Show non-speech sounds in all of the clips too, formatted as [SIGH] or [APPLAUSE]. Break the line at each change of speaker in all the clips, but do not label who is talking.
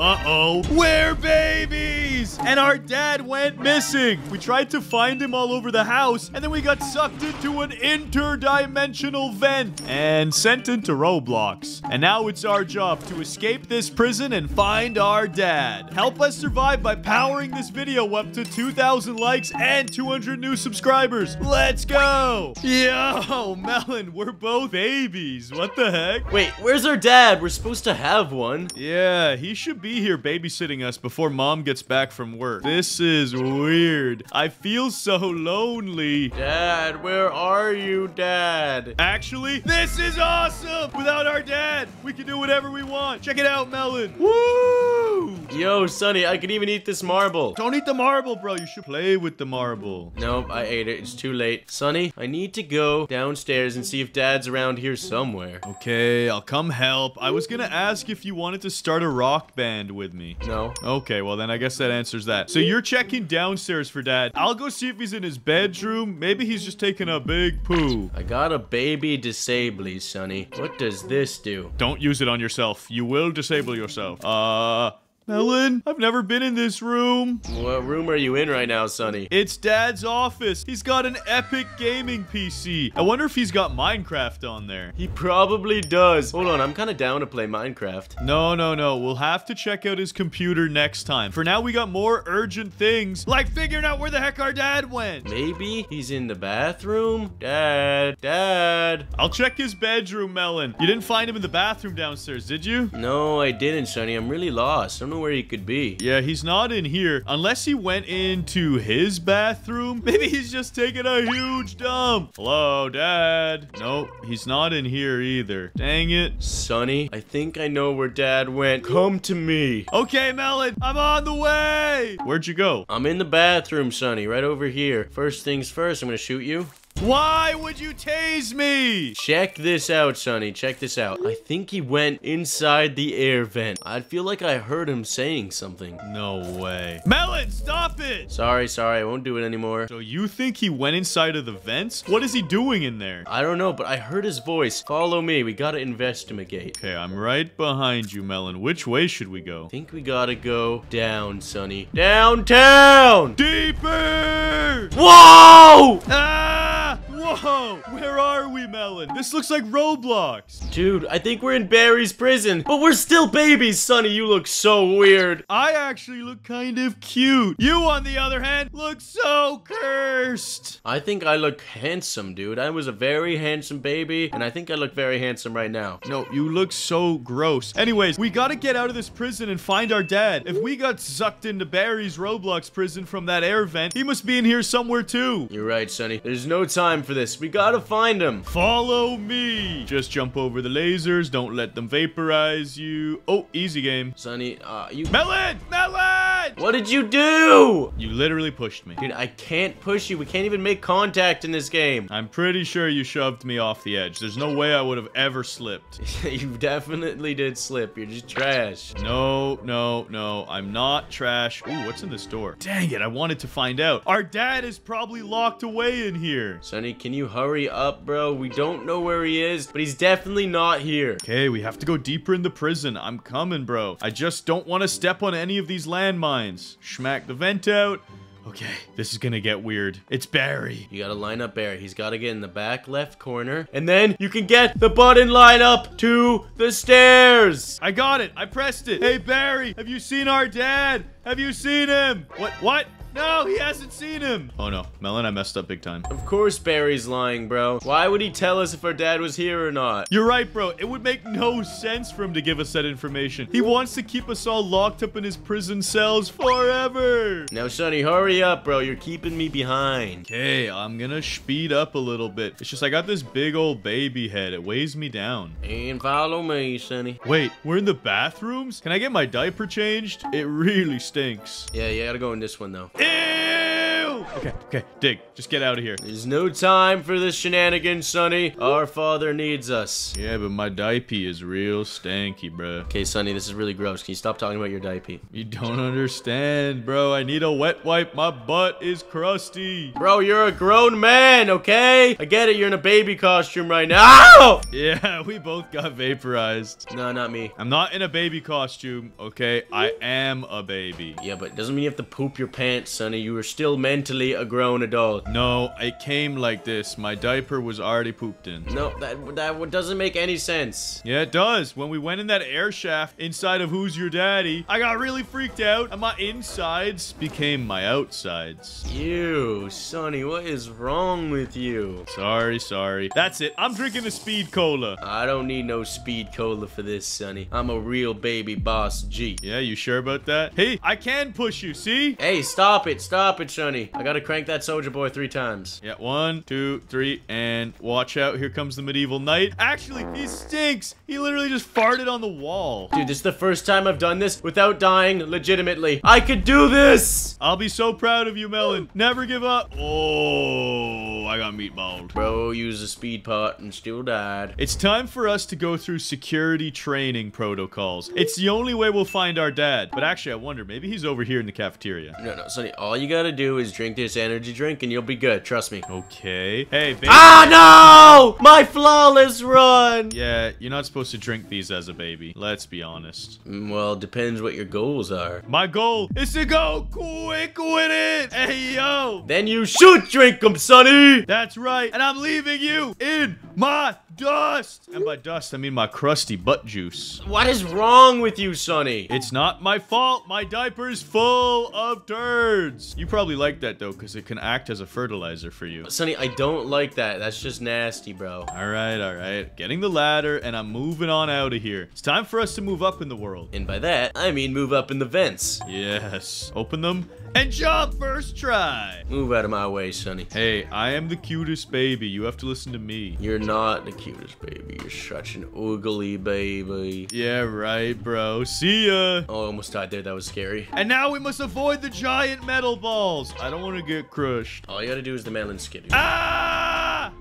Uh-oh. Where, baby? 80s, and our dad went missing. We tried to find him all over the house, and then we got sucked into an interdimensional vent and sent into Roblox. And now it's our job to escape this prison and find our dad. Help us survive by powering this video up to 2,000 likes and 200 new subscribers. Let's go! Yo, Melon, we're both babies. What the heck?
Wait, where's our dad? We're supposed to have one.
Yeah, he should be here babysitting us before mom gets back from work. This is weird. I feel so lonely.
Dad, where are you, Dad?
Actually, this is awesome! Without our dad, we can do whatever we want. Check it out, Melon. Woo!
Yo, Sunny, I can even eat this marble.
Don't eat the marble, bro. You should play with the marble.
Nope, I ate it. It's too late. Sunny, I need to go downstairs and see if Dad's around here somewhere.
Okay, I'll come help. I was gonna ask if you wanted to start a rock band with me.
No.
Okay, well then I guess that answers that. So you're checking downstairs for dad. I'll go see if he's in his bedroom. Maybe he's just taking a big poo.
I got a baby disably, Sunny. What does this do?
Don't use it on yourself. You will disable yourself. Uh... Melon, I've never been in this room.
What room are you in right now, Sunny?
It's Dad's office. He's got an epic gaming PC. I wonder if he's got Minecraft on there.
He probably does. Hold on, I'm kind of down to play Minecraft.
No, no, no. We'll have to check out his computer next time. For now, we got more urgent things, like figuring out where the heck our dad went.
Maybe he's in the bathroom? Dad, Dad.
I'll check his bedroom, Melon. You didn't find him in the bathroom downstairs, did you?
No, I didn't, Sunny. I'm really lost. I don't know where he could be.
Yeah, he's not in here. Unless he went into his bathroom. [LAUGHS] Maybe he's just taking a huge dump. Hello, Dad. Nope, he's not in here either. Dang it.
Sunny, I think I know where Dad went. Come to me.
Okay, Melon, I'm on the way. Where'd you go?
I'm in the bathroom, Sunny, right over here. First things first, I'm gonna shoot you.
Why would you tase me?
Check this out, Sunny. Check this out. I think he went inside the air vent. I feel like I heard him saying something.
No way. Melon, stop it!
Sorry, sorry. I won't do it anymore.
So you think he went inside of the vents? What is he doing in there?
I don't know, but I heard his voice. Follow me. We gotta investigate.
Okay, I'm right behind you, Melon. Which way should we go?
I think we gotta go down, Sunny. Downtown!
Deeper!
Whoa!
Ah! Whoa! Where are we, Melon? This looks like Roblox.
Dude, I think we're in Barry's prison, but we're still babies. Sunny, you look so weird.
I actually look kind of cute. You, on the other hand, look so cursed.
I think I look handsome, dude. I was a very handsome baby, and I think I look very handsome right now.
No, you look so gross. Anyways, we gotta get out of this prison and find our dad. If we got sucked into Barry's Roblox prison from that air vent, he must be in here somewhere too.
You're right, Sunny. There's no time for this. We gotta find him.
Follow me. Just jump over the lasers. Don't let them vaporize you. Oh, easy game.
Sunny, uh, you...
Melon! Melon!
What did you do?
You literally pushed me.
Dude, I can't push you. We can't even make contact in this game.
I'm pretty sure you shoved me off the edge. There's no way I would have ever slipped. [LAUGHS]
you definitely did slip. You're just trash.
No, no, no. I'm not trash. Ooh, what's in this door? Dang it, I wanted to find out. Our dad is probably locked away in here.
Sunny, can you hurry up, bro? We don't know where he is, but he's definitely not here.
Okay, we have to go deeper in the prison. I'm coming, bro. I just don't want to step on any of these landmines. Schmack the vent out. Okay, this is gonna get weird. It's Barry.
You gotta line up Barry. He's gotta get in the back left corner. And then you can get the button line up to the stairs.
I got it. I pressed it. Hey, Barry, have you seen our dad? Have you seen him? What? What? No, he hasn't seen him. Oh no, Melon, I messed up big time.
Of course Barry's lying, bro. Why would he tell us if our dad was here or not?
You're right, bro. It would make no sense for him to give us that information. He wants to keep us all locked up in his prison cells forever.
Now, Sunny, hurry up, bro. You're keeping me behind.
Okay, I'm gonna speed up a little bit. It's just I got this big old baby head. It weighs me down.
And follow me, Sunny.
Wait, we're in the bathrooms? Can I get my diaper changed? It really stinks.
Yeah, you gotta go in this one, though.
Ew! Okay, okay, dig. Just get out of here.
There's no time for this shenanigans, Sunny. Our father needs us.
Yeah, but my diaper is real stanky, bro.
Okay, Sunny, this is really gross. Can you stop talking about your diaper?
You don't understand, bro. I need a wet wipe. My butt is crusty.
Bro, you're a grown man, okay? I get it, you're in a baby costume right now. [LAUGHS]
Yeah, we both got vaporized.
No, not me.
I'm not in a baby costume, okay? I am a baby.
Yeah, but it doesn't mean you have to poop your pants, Sunny. You are still mentally a grown adult.
No, it came like this. My diaper was already pooped in.
No, that that doesn't make any sense.
Yeah, it does. When we went in that air shaft inside of Who's Your Daddy, I got really freaked out, and my insides became my outsides.
Ew, Sunny, what is wrong with you?
Sorry, sorry. That's it. I'm drinking a speed cola.
I don't need no speed cola for this, Sunny. I'm a real baby boss G.
Yeah, you sure about that? Hey, I can push you, see?
Hey, stop it, stop it, Sunny. I gotta crank that soldier boy three times.
Yeah, one, two, three, and watch out. Here comes the medieval knight. Actually, he stinks. He literally just farted on the wall.
Dude, this is the first time I've done this without dying legitimately. I could do this!
I'll be so proud of you, Melon. Never give up. Oh, I got meatballed.
Bro used a speed pot and still died.
It's time for us to go through security training protocols. It's the only way we'll find our dad. But actually, I wonder, maybe he's over here in the cafeteria.
No, no, Sunny, all you gotta do is drink this energy drink and you'll be good, trust me.
Okay. Hey, baby.
Ah, no! My flawless run!
Yeah, you're not supposed to drink these as a baby. Let's be honest.
Mm, Well, depends what your goals are.
My goal is to go quick with it. Hey, yo.
Then you should drink them, Sunny!
That's right. And I'm leaving you in my dust. And by dust, I mean my crusty butt juice.
What is wrong with you, Sunny?
It's not my fault. My diaper's full of turds. You probably like that, though, because it can act as a fertilizer for you.
Sunny, I don't like that. That's just nasty, bro.
All right, all right. Getting the ladder, and I'm moving on out of here. It's time for us to move up in the world.
And by that, I mean move up in the vents.
Yes. Open them and jump first try.
Move out of my way, Sunny.
Hey, I am the cutest baby. You have to listen to me.
You're not the cutest baby. You're such an ugly baby.
Yeah, right, bro. See ya.
Oh, I almost died there. That was scary.
And now we must avoid the giant metal balls. I don't want to get crushed.
All you gotta do is the melon skitty.
Ah!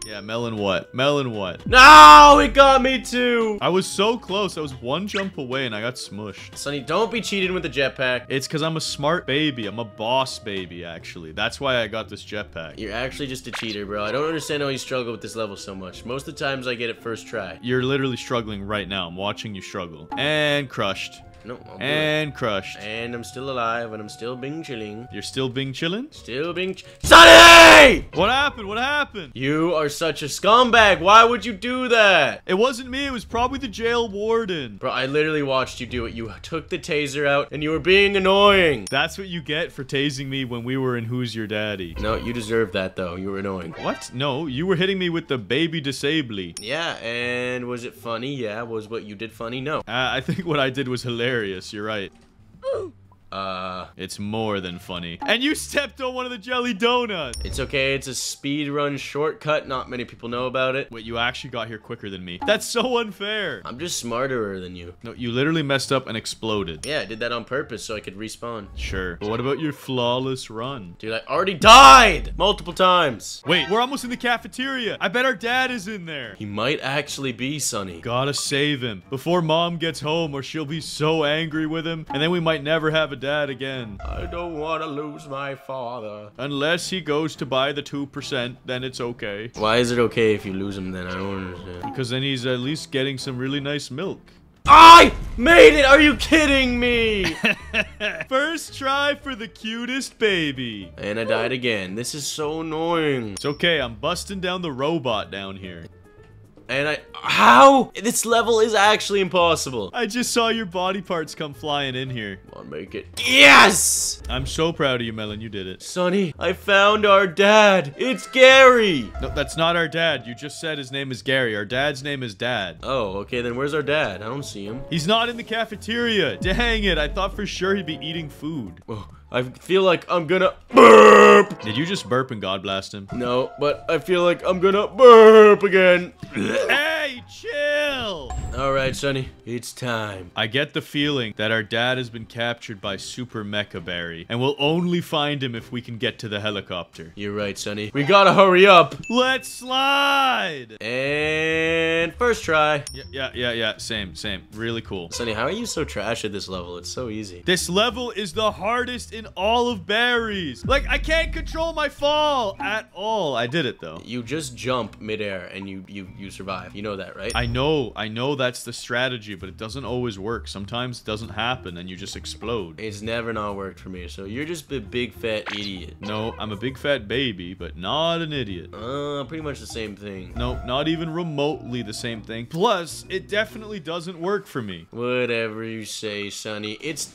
Yeah, melon what? Melon what?
No, it got me too.
I was so close. I was one jump away and I got smushed.
Sunny, don't be cheating with the jetpack.
It's because I'm a smart baby. I'm a boss baby, actually. That's why I got this jetpack.
You're actually just a cheater, bro. I don't understand how you struggle with this level so much. Most of the times I get it first try.
You're literally struggling right now. I'm watching you struggle. And crushed.
No, I'll do it.
And crushed.
And I'm still alive and I'm still being chilling.
You're still being chilling?
Still being ch- Sunny!
What happened? What happened?
You are such a scumbag. Why would you do that?
It wasn't me. It was probably the jail warden.
Bro, I literally watched you do it. You took the taser out and you were being annoying.
That's what you get for tasing me when we were in Who's Your Daddy.
No, you deserve that though. You were annoying.
What? No, you were hitting me with the baby disably.
Yeah, and was it funny? Yeah. Was what you did funny? No.
Uh, I think what I did was hilarious. You're right.
Uh,
It's more than funny. And you stepped on one of the jelly donuts.
it's okay. It's a speed run shortcut. Not many people know about it.
Wait, you actually got here quicker than me. That's so unfair.
I'm just smarter than you.
No, you literally messed up and exploded.
Yeah, I did that on purpose so I could respawn.
Sure. But what about your flawless run?
Dude, I already died multiple times.
Wait, we're almost in the cafeteria. I bet our dad is in there.
He might actually be Sunny.
Gotta save him before mom gets home or she'll be so angry with him and then we might never have a dad again.
I don't want to lose my father.
Unless he goes to buy the 2%, then it's okay.
Why is it okay if you lose him then? I don't understand.
Because then he's at least getting some really nice milk.
I made it! Are you kidding me? [LAUGHS]
First try for the cutest baby.
and I died again. This is so annoying.
It's okay, I'm busting down the robot down here.
And I... How? This level is actually impossible.
I just saw your body parts come flying in here.
Come on, make it. Yes!
I'm so proud of you, Melon. You did it.
Sonny, I found our dad. It's Gary.
No, that's not our dad. You just said his name is Gary. Our dad's name is Dad.
Oh, okay, then where's our dad? I don't see him.
He's not in the cafeteria. Dang it. I thought for sure he'd be eating food.
Oh, I feel like I'm gonna burp.
Did you just burp and God blast him?
No, but I feel like I'm gonna burp again. All right, Sunny, it's time.
I get the feeling that our dad has been captured by Super Mecha Barry, and we'll only find him if we can get to the helicopter.
You're right, Sunny. We gotta hurry up.
Let's slide!
And first try.
Yeah, yeah, yeah, yeah. Same, same. Really cool.
Sunny, how are you so trash at this level? It's so easy.
This level is the hardest in all of Barry's. Like, I can't control my fall at all. I did it, though.
You just jump midair and you you you survive. You know that, right?
I know, I know that's the strategy, but it doesn't always work. Sometimes it doesn't happen and you just explode.
It's never not worked for me. So you're just a big fat idiot.
No, I'm a big fat baby, but not an idiot.
Uh, pretty much the same thing.
No, not even remotely the same thing. Plus, it definitely doesn't work for me.
Whatever you say, Sunny. It's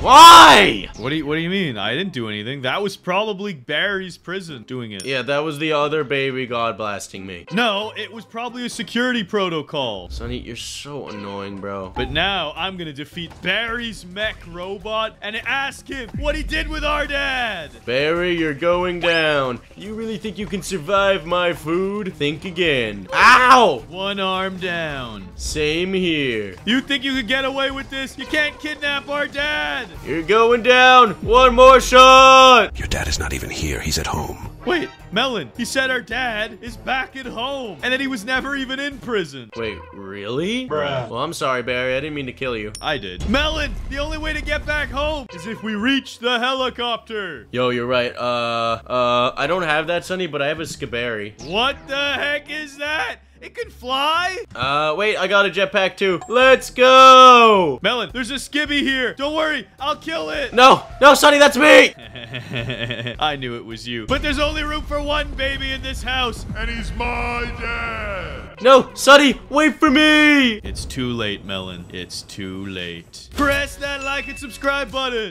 why?
What do you What do you mean? I didn't do anything. That was probably Barry's prison doing it.
Yeah, that was the other baby god blasting me.
No, it was probably a security protocol.
Sunny, you're so annoying, bro.
But now I'm gonna defeat Barry's mech robot and ask him what he did with our dad.
Barry, you're going down. You really think you can survive my food? Think again. Ow!
One arm down.
Same here.
You think you could get away with this? You can't kidnap our dad.
You're going down. One more shot.
Your dad is not even here. He's at home.
Wait, Melon, he said our dad is back at home and that he was never even in prison.
Wait, really? Bruh. Well, I'm sorry, Barry. I didn't mean to kill you.
I did. Melon, the only way to get back home is if we reach the helicopter.
Yo, you're right. Uh, uh, I don't have that, Sunny, but I have a Skibberry.
What the heck is that? It can fly?
Uh, wait, I got a jetpack too. Let's go!
Melon, there's a skibby here. Don't worry, I'll kill it.
No, no, Sunny, that's me! [LAUGHS]
I knew it was you. But there's only room for one baby in this house, and he's my dad.
No, Sunny, wait for me!
It's too late, Melon. It's too late. Press that like and subscribe button.